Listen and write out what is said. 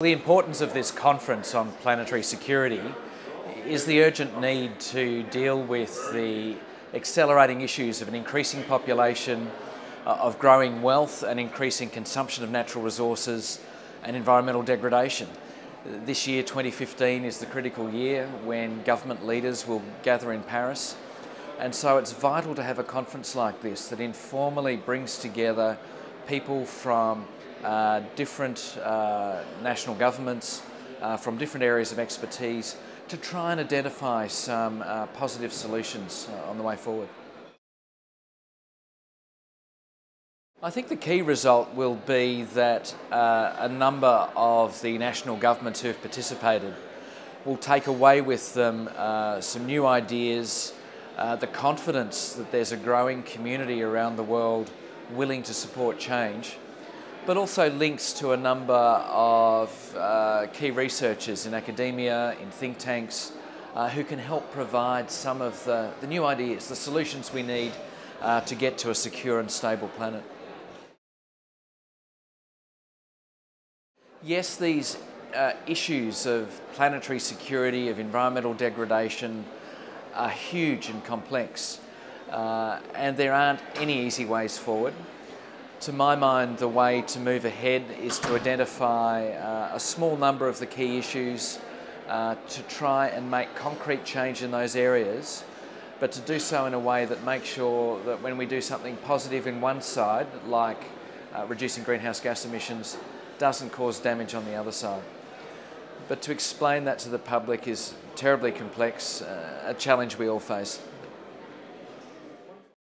The importance of this conference on planetary security is the urgent need to deal with the accelerating issues of an increasing population, uh, of growing wealth and increasing consumption of natural resources and environmental degradation. This year, 2015, is the critical year when government leaders will gather in Paris. And so it's vital to have a conference like this that informally brings together people from uh, different uh, national governments, uh, from different areas of expertise, to try and identify some uh, positive solutions uh, on the way forward. I think the key result will be that a number of the national governments who have participated will take away with them some new ideas, the confidence that there's a growing community around the world willing to support change but also links to a number of uh, key researchers in academia, in think tanks, uh, who can help provide some of the, the new ideas, the solutions we need uh, to get to a secure and stable planet. Yes, these uh, issues of planetary security, of environmental degradation, are huge and complex, uh, and there aren't any easy ways forward. To my mind, the way to move ahead is to identify uh, a small number of the key issues, uh, to try and make concrete change in those areas, but to do so in a way that makes sure that when we do something positive in one side, like uh, reducing greenhouse gas emissions, doesn't cause damage on the other side. But to explain that to the public is terribly complex, uh, a challenge we all face.